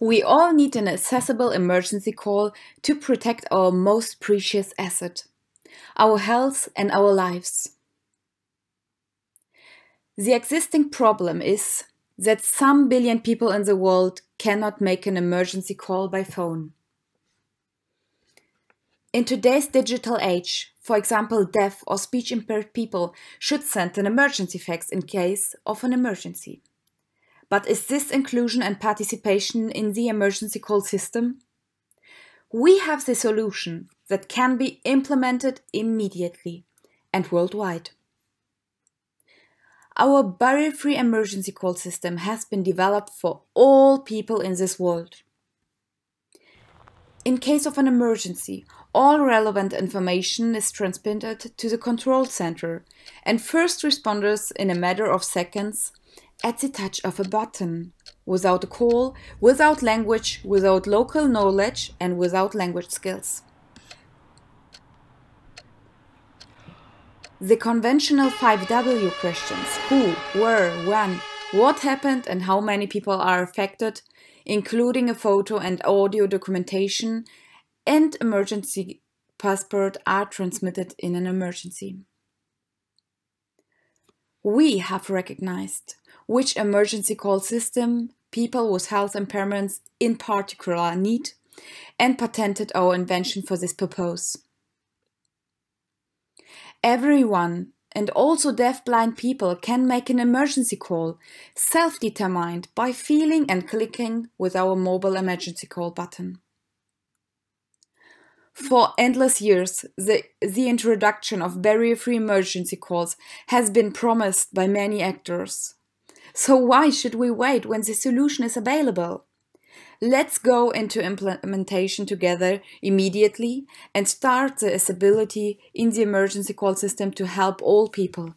We all need an accessible emergency call to protect our most precious asset, our health and our lives. The existing problem is that some billion people in the world cannot make an emergency call by phone. In today's digital age, for example, deaf or speech impaired people should send an emergency fax in case of an emergency. But is this inclusion and participation in the emergency call system? We have the solution that can be implemented immediately and worldwide. Our barrier-free emergency call system has been developed for all people in this world. In case of an emergency, all relevant information is transmitted to the control center and first responders in a matter of seconds at the touch of a button, without a call, without language, without local knowledge and without language skills. The conventional 5W questions who, where, when, what happened and how many people are affected, including a photo and audio documentation and emergency passport are transmitted in an emergency. We have recognized which emergency call system people with health impairments in particular need and patented our invention for this purpose. Everyone, and also deaf-blind people, can make an emergency call, self-determined by feeling and clicking with our mobile emergency call button. For endless years, the, the introduction of barrier-free emergency calls has been promised by many actors. So why should we wait when the solution is available? Let's go into implementation together immediately and start the accessibility in the emergency call system to help all people.